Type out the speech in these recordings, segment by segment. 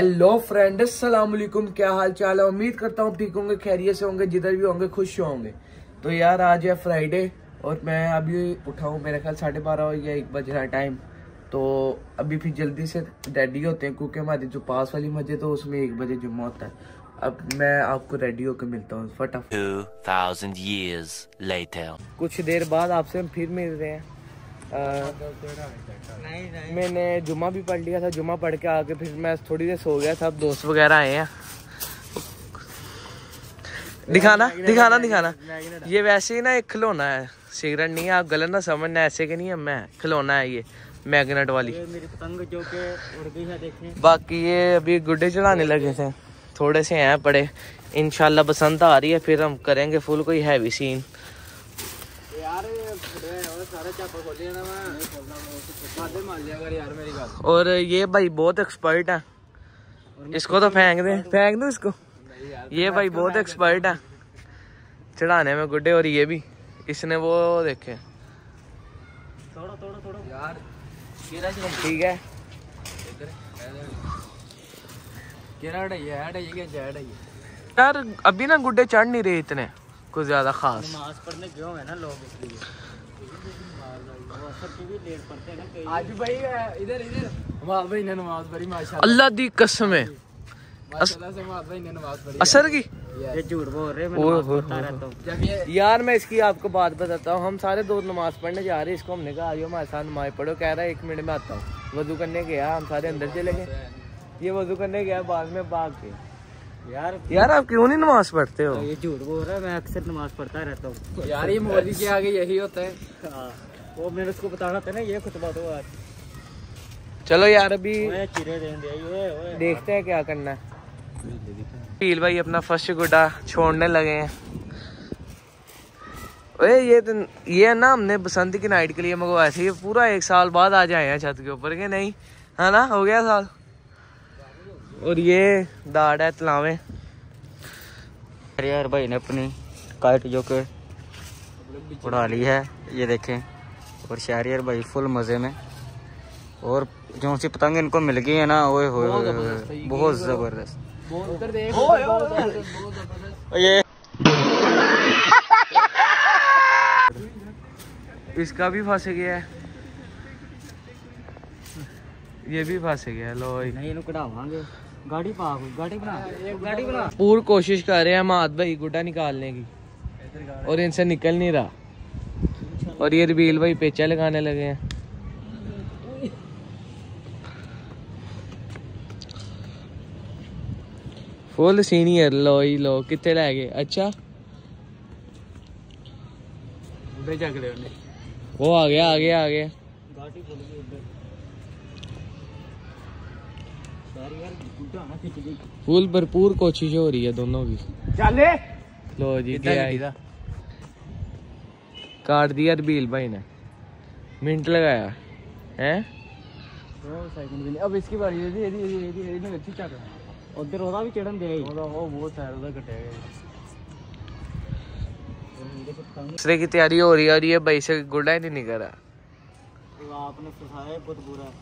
Hello friend अस्सलाम वालेकुम क्या हाल चाल है? उम्मीद करता हूँ ठीक होंगे खैरियत से होंगे जिधर भी होंगे खुश होंगे। तो यार आज है फ्राइडे और मैं अभी उठा हूँ मेरे ख्याल साढ़े बारह हो या एक बज रहा है टाइम तो अभी फिर जल्दी से रेडी होते हैं क्योंकि हमारी जो पास वाली मस्जिद है उसमें एक बजे जुम्मा होता है। अब मैं आपको रेडी होकर मिलता हूँ फटाफट। 2000 years later. कुछ देर बाद आपसे हम फिर मिल रहे हैं। मैंने जुमा भी पढ़ लिया था जुमा पढ़ के आके फिर मैं थोड़ी देर सो गया था अब दोस्त वगैरह आए हैं। दिखाना दिखाना दिखाना। ये वैसे ही ना एक खिलौना है सिगरेट नहीं है आप गलत ना समझना ऐसे के नहीं है मैं खिलौना है ये मैग्नेट वाली। मेरी पतंग जो के उड़ गई है देखें। बाकी ये अभी गुड्डे चढ़ाने लगे थे थोड़े से हैं पड़े इनशाला बसंत आ रही है फिर हम करेंगे फुल कोई हैवी सीन यार सारा चापा खोलिए ना मैं बादे मार लिया कर यार मेरी बात और ये भाई बहुत एक्सपर्ट है। इसको तो फेंक दे फेंक दो इसको। ये भाई बहुत एक्सपर्ट है। चढ़ाने में गुड्डे और ये भी। इसने वो देखे। थोड़ा थोड़ा थोड़ा। यार ठीक है। है है यार अभी ना गुड्डे चढ़ नहीं रहे इतने कुछ ज़्यादा खास। नमाज़ पढ़ने गए होंगे ना लोग इसलिए। अल्लाह दी कसम है। माशाल्लाह से हमारे भाई ने नमाज़ पढ़ी असर की? ये झूठ बोल रहे हूँ यार मैं इसकी आपको बात बताता हूँ। हम सारे दो नमाज़ पढ़ने जा रहे हैं इसको हमने कहा आइयो हमारे साथ नमाज़ पढ़ो। कह रहा है एक मिनट में आता हूँ। वज़ू करने गया हम सारे अंदर चले गए। ये वज़ू करने गया बाद में भाग के यार यार आप क्यों नहीं नमाज़ पढ़ते हो? ये झूठ बोल रहा है मैं अक्सर नमाज़ पढ़ता रहता हूँ। यार ये मोदी के आगे यही होता है। वो मेरे उसको बताना था ना ये खुतबा तो आज। चलो यार अभी दे देखते हैं क्या करना। है पील भाई अपना फ़र्स्ट गुड्डा छोड़ने लगे हैं। ओए ये तो ये है ना हमने बसंत की नाइट के लिए मंगवाया था। ये पूरा एक साल बाद आ जाए हैं छत के ऊपर के नहीं? है ना हो गया साल? और ये दाड़ है तलावे। अरे यार भाई ने अपनी काइट जो के उड़ा ली है ये देखें। और शहरियर भाई फुल मज़े में। और जो सी पतंग इनको मिल गई है ना ओए होए, बहुत ज़बरदस्त ये इसका भी फंस गया है। ये भी फंस गया लो भाई। नहीं इनको कढ़ावांगे। गाड़ी पा गाड़ी बना। गाड़ी बना। पूरी कोशिश कर रहे हैं हम हाथ भाई गुड्डा निकालने की। और इनसे निकल नहीं रहा। और ये रबील भाई पेचा लगाने लगे हैं। फुल सीनियर लो ही लो। कितने लै गए? अच्छा? वो आ गया आ गया आ गया। फुल भरपूर कोशिश हो रही है दोनों की। चले! लो जी क्या काट दिया तो रबील भाई ने। मिनट लगाया। है? दूसरे की तैयारी हो रही है और ये भाई से गुड़ा ही नहीं करा। आपने बहुत बुरा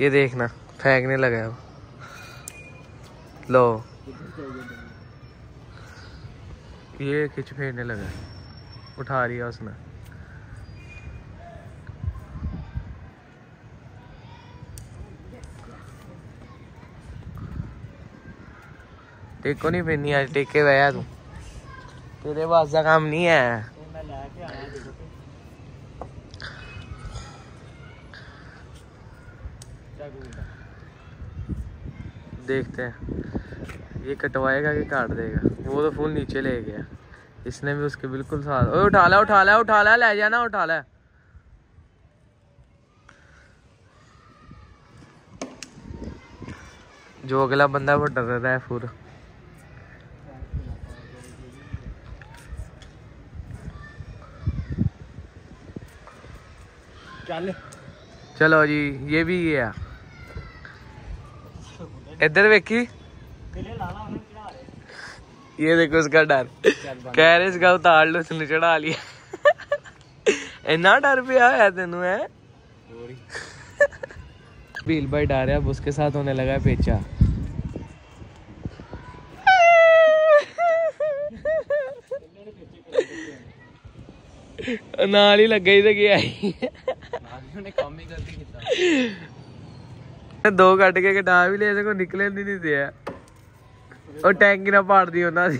ये देखना फेंकने लगा लो। ये खिंच फेंकने लगा है। उठा लिया उसने। टेको नहीं फेरनी आज टेके गया तू। तेरे पास का काम नहीं है। देखते हैं। ये कटवाएगा कि काट देगा? वो तो फूल नीचे ले गया। इसने भी उसके बिल्कुल साथ ओए उठा ला उठा ला उठा ला ले जाना उठा ला। जो अगला बंदा है वो डर रहा है पूरा। चलो। जी ये भी गया इधर वेखी ये देखो इसका डर। कह रहे इसका उतार लो उसने चढ़ा लिया। इन्ना डर भी आया तेन है? भील भाई डर अब उसके साथ होने लगा पेचा। नाल ही लगे तो गया दो कट के कटा भी ले सको निकले नहीं दिया ਉਹ ਟੈਂਕੀ ਨਾਲ ਪਾੜਦੀ ਉਹਨਾਂ ਦੀ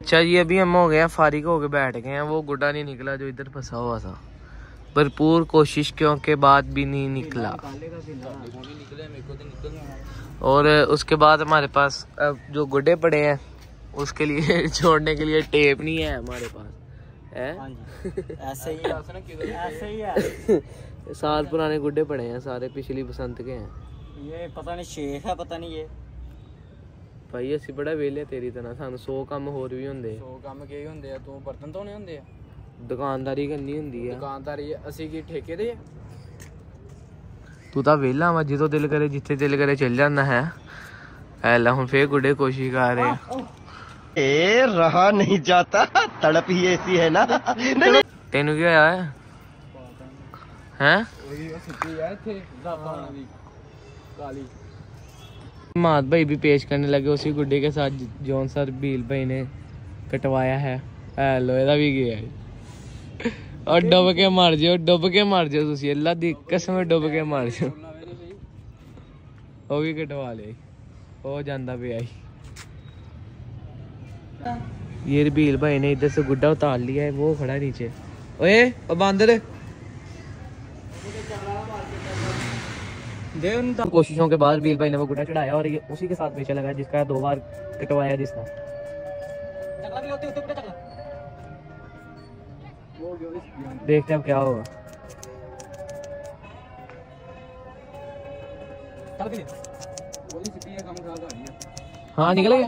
अच्छा जी अभी हम हो गए हैं फारिग होके बैठ गए हैं वो गुड्डा नहीं निकला जो इधर फंसा हुआ था भरपूर कोशिश क्यों के बाद भी नहीं निकला और उसके बाद हमारे पास अब जो गुड्डे पड़े हैं उसके लिए छोड़ने के लिए टेप नहीं है हमारे पास है हाँ जी ऐसे ही ऐसे ही है साल पुराने गुड्डे पड़े हैं सारे पिछली बसंत के हैं ये पता नहीं शेख है पता नहीं ये ਭਾਈ ਅਸੀਂ ਬੜਾ ਵੇਲੇ ਤੇਰੀ ਤਰ੍ਹਾਂ ਸਾਨੂੰ 100 ਕੰਮ ਹੋਰ ਵੀ ਹੁੰਦੇ ਆ। ਸੋ ਕੰਮ ਕੀ ਹੁੰਦੇ ਆ ਤੂੰ ਬਰਤਨ ਧੋਣੇ ਹੁੰਦੇ ਆ ਦੁਕਾਨਦਾਰੀ ਕਰਨੀ ਹੁੰਦੀ ਆ ਦੁਕਾਨਦਾਰੀ ਅਸੀਂ ਕੀ ਠੇਕੇ ਦੇ ਆ? ਤੂੰ ਤਾਂ ਵੇਲਾ ਵਾ ਜਦੋਂ ਦਿਲ ਕਰੇ ਜਿੱਥੇ ਦਿਲ ਕਰੇ ਚੱਲ ਜਾਂਦਾ ਹੈ ਐ ਲੈ ਹੁਣ ਫੇਰ ਗੁੱਡੇ ਕੋਸ਼ਿਸ਼ ਕਰ ਰਹੇ ਆ ए रहा नहीं जाता तड़प ही ऐसी है ना ਤੈਨੂੰ ਕੀ ਹੋਇਆ ਹੈ ਹੈ ਉਹੀ ਉਹ ਸੁੱਤੀ ਆ ਇੱਥੇ ਦਾਪਾਂ ਦੀ ਕਾਲੀ मात भाई भी पेश करने लगे उसी गुड्डे के साथ जौन सर भील भाई ने कटवाया है हेलो ਇਹਦਾ ਵੀ ਗਿਆ ਹੈ ਔਰ ਡੁੱਬ ਕੇ ਮਰ ਜਿਓ ਡੁੱਬ ਕੇ ਮਰ ਜਿਓ ਤੁਸੀਂ ਅੱਲਾ ਦੀ ਕਸਮ ਡੁੱਬ ਕੇ ਮਰ ਜਿਓ ਉਹ ਵੀ ਕਟਵਾ ਲਿਆ ਹੋ ਜਾਂਦਾ ਪਿਆ ਹੀ ये रबील भाई ने इधर से गुड्डा उतार लिया है वो खड़ा नीचे। ओए बांदर तो। कोशिशों के बाद रबील भाई ने वो गुड्डा चढ़ाया और ये उसी के साथ पीछे लगा जिसका दो बार कटवाया जिसने। देखते हैं क्या होगा। हाँ निकलेगा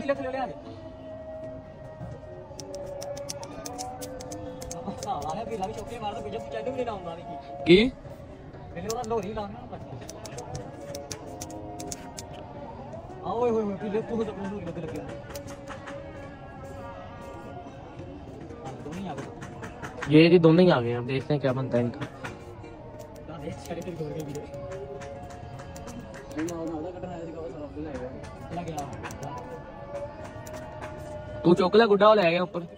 ये जी दोनों ही आ गए हम देखते हैं क्या बनता है इनका। तू चोकला गुड्डा वाला गया ऊपर?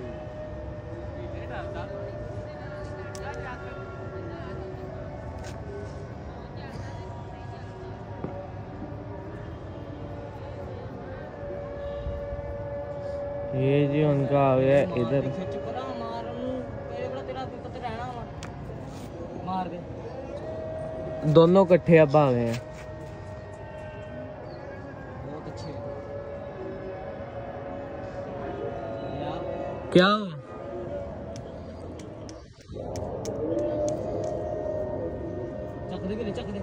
जी, उनका आ गया इधर। दोनों कट्ठे अब आ गए क्या? चक दे चक दे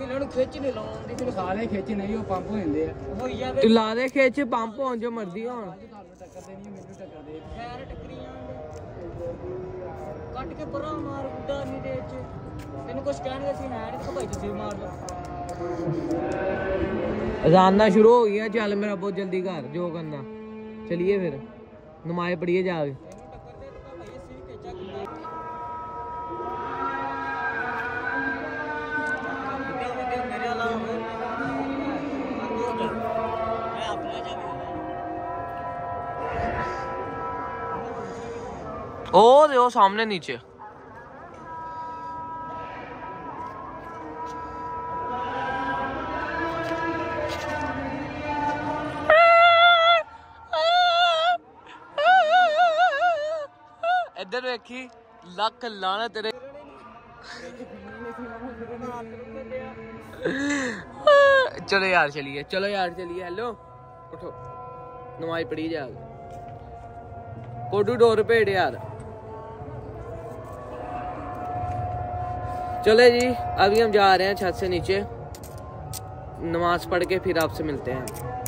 ਇਹਨਾਂ ਨੂੰ ਖਿੱਚ ਨਹੀਂ ਲਾਉਂਦੀ ਫਿਰ ਸਾਲੇ ਖਿੱਚ ਨਹੀਂ ਉਹ ਪੰਪ ਹੋ ਜਾਂਦੇ ਆ ਉਹ ਯਾਰ ਤੂੰ ਲਾ ਦੇ ਖਿੱਚ ਪੰਪ ਹੋਣ ਜੋ ਮਰਦੀ ਹੋਣ ਟੱਕਰ ਦੇਣੀ ਮੈਨੂੰ ਟੱਕਰ ਦੇ ਖੈਰ ਟੱਕਰੀਆਂ ਕੱਟ ਕੇ ਪਰਾਂ ਮਾਰ ਉੱਡਾ ਨਹੀਂ ਦੇ ਚ ਤੈਨੂੰ ਕੁਝ ਕਹਿਣਗੇ ਸੀ ਮੈਂ ਨਹੀਂ ਭਾਈ ਤੁਸੀਂ ਮਾਰ ਲਓ ਅਜ਼ਾਨਾਂ ਸ਼ੁਰੂ ਹੋ ਗਈਆਂ ਚੱਲ ਮੇਰਾ ਬਹੁਤ ਜਲਦੀ ਘਰ ਜੋ ਕਰਨਾ ਚਲਿਏ ਫਿਰ ਨਮਾਜ਼ ਪੜੀਏ ਜਾ ਕੇ ओ, देखो, सामने नीचे। इधर देखी, लक लाना तेरे। चलो यार, चलिए, चलो यार, चलिए, हेलो। उठो। नमाज़ पढ़ी जा। कोडू डोर भेट यार। चले जी, अभी हम जा रहे हैं छत से नीचे। नमाज़ पढ़ के फिर आपसे मिलते हैं।